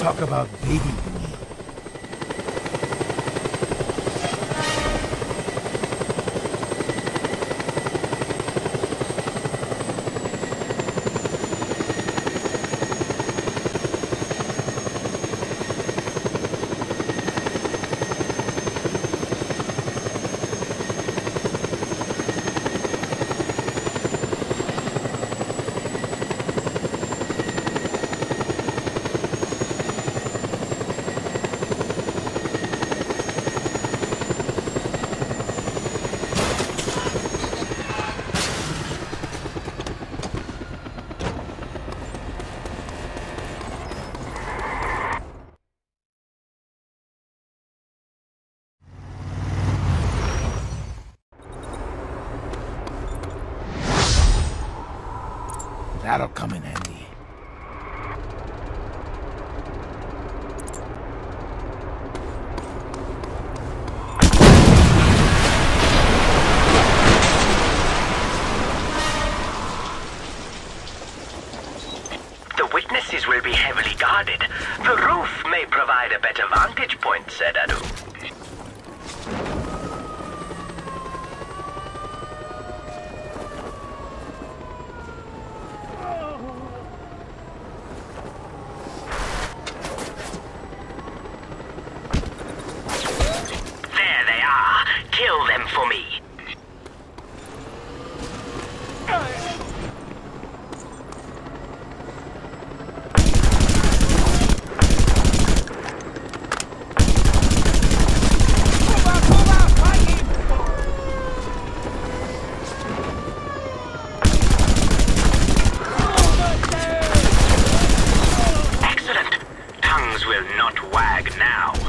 talk about baby That'll come in handy. The witnesses will be heavily guarded. The roof may provide a better vantage point, said Adu. now.